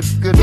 good, good.